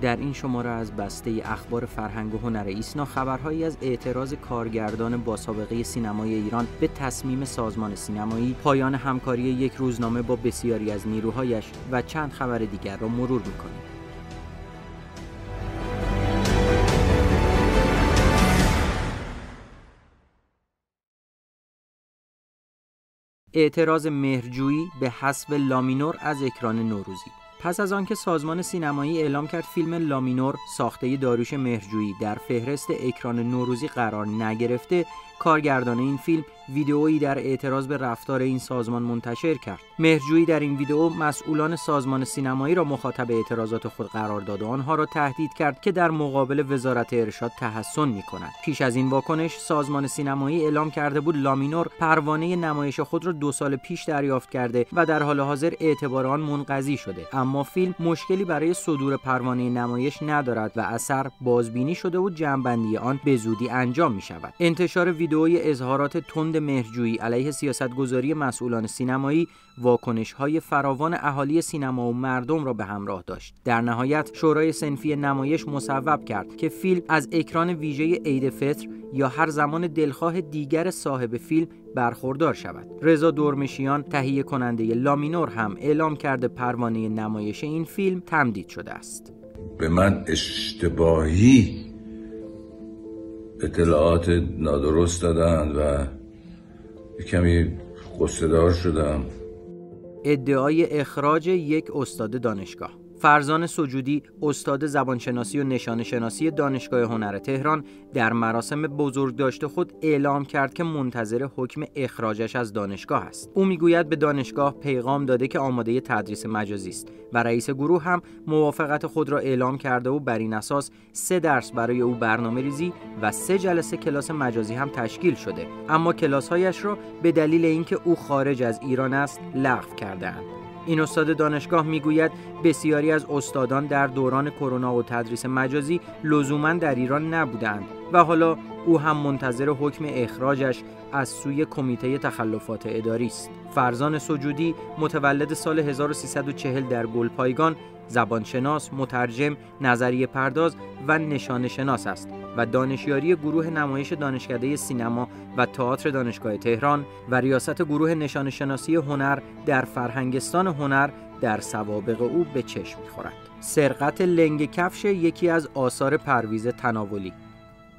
در این شماره از بسته اخبار فرهنگ و هنر ایسنا خبرهایی از اعتراض کارگردان با سابقه سینمای ایران به تصمیم سازمان سینمایی پایان همکاری یک روزنامه با بسیاری از نیروهایش و چند خبر دیگر را مرور می‌کنیم. اعتراض مهرجویی به حسب لامینور از اکران نوروزی. پس از آنکه سازمان سینمایی اعلام کرد فیلم لامینور ساخته داروش مهرجویی در فهرست اکران نوروزی قرار نگرفته کارگردان این فیلم ویدئویی در اعتراض به رفتار این سازمان منتشر کرد. مهرجویی در این ویدئو مسئولان سازمان سینمایی را مخاطب اعتراضات خود قرار داد و آنها را تهدید کرد که در مقابل وزارت ارشاد تحسن می کند. پیش از این واکنش سازمان سینمایی اعلام کرده بود لامینور پروانه نمایش خود را دو سال پیش دریافت کرده و در حال حاضر اعتبار آن منقضی شده. اما فیلم مشکلی برای صدور پروانه نمایش ندارد و اثر بازبینی شده و جمعبندی آن به زودی انجام می شود. انتشار ویدئوی اظهارات تند مهرجویی علیه سیاستگذاری مسئولان سینمایی واکنش های فراوان اهالی سینما و مردم را به همراه داشت. در نهایت شورای سنفی نمایش مصوب کرد که فیلم از اکران ویژه عید فطر یا هر زمان دلخواه دیگر صاحب فیلم برخوردار شود. رضا دورمشیان تهیه کننده لامینور هم اعلام کرده پروانه نمایش این فیلم تمدید شده است. به من اشتباهی اطلاعات نادرست دادن و کمی قصدار شدم. ادعای اخراج یک استاد دانشگاه. فرزان سجودی استاد زبانشناسی و نشان شناسی دانشگاه هنر تهران در مراسم بزرگداشت خود اعلام کرد که منتظر حکم اخراجش از دانشگاه است. او می‌گوید به دانشگاه پیغام داده که آماده تدریس مجازی است و رئیس گروه هم موافقت خود را اعلام کرده و بر این اساس سه درس برای او برنامه ریزی و سه جلسه کلاس مجازی هم تشکیل شده. اما کلاسهایش را به دلیل اینکه او خارج از ایران است لغو کردهاند. این استاد دانشگاه می‌گوید بسیاری از استادان در دوران کرونا و تدریس مجازی لزوما در ایران نبودند و حالا او هم منتظر حکم اخراجش از سوی کمیته تخلفات اداری است. فرزان سجودی متولد سال 1340 در گلپایگان زبانشناس، مترجم، نظریه پرداز و نشان شناس است و دانشیاری گروه نمایش دانشکده سینما و تئاتر دانشگاه تهران و ریاست گروه نشان شناسی هنر در فرهنگستان هنر در سوابق او به چشم می‌خورد. سرقت لنگ کفش یکی از آثار پرویز تناولی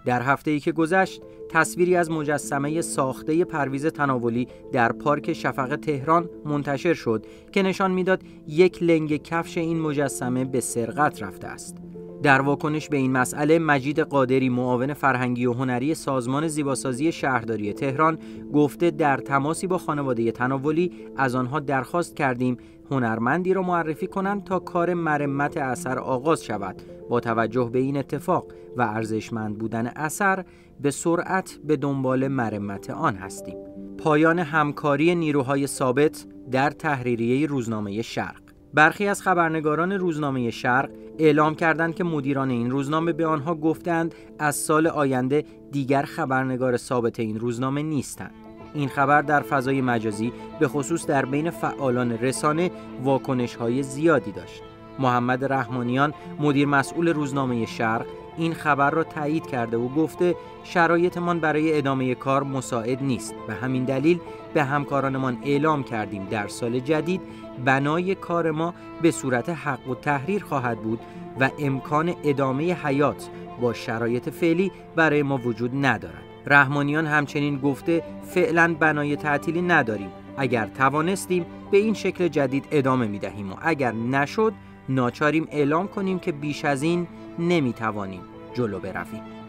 در هفته ای که گذشت تصویری از مجسمه ساخته پرویز تناولی در پارک شفق تهران منتشر شد که نشان می‌داد یک لنگ کفش این مجسمه به سرقت رفته است. در واکنش به این مسئله مجید قادری معاون فرهنگی و هنری سازمان زیباسازی شهرداری تهران گفته در تماسی با خانواده تناولی از آنها درخواست کردیم هنرمندی را معرفی کنند تا کار مرمت اثر آغاز شود. با توجه به این اتفاق و ارزشمند بودن اثر به سرعت به دنبال مرمت آن هستیم. پایان همکاری نیروهای ثابت در تحریریه روزنامه شرق. برخی از خبرنگاران روزنامه شرق اعلام کردند که مدیران این روزنامه به آنها گفتند از سال آینده دیگر خبرنگار ثابت این روزنامه نیستند. این خبر در فضای مجازی به خصوص در بین فعالان رسانه واکنش های زیادی داشت. محمد رحمانیان مدیر مسئول روزنامه شرق این خبر را تایید کرده و گفته شرایطمان برای ادامه کار مساعد نیست و همین دلیل به همکارانمان اعلام کردیم در سال جدید بنای کار ما به صورت حق و تحریر خواهد بود و امکان ادامه حیات با شرایط فعلی برای ما وجود ندارد. رحمانیان همچنین گفته فعلا بنای تعطیلی نداریم. اگر توانستیم به این شکل جدید ادامه می دهیم و اگر نشد ناچاریم اعلام کنیم که بیش از این نمی توانیم جلو برویم.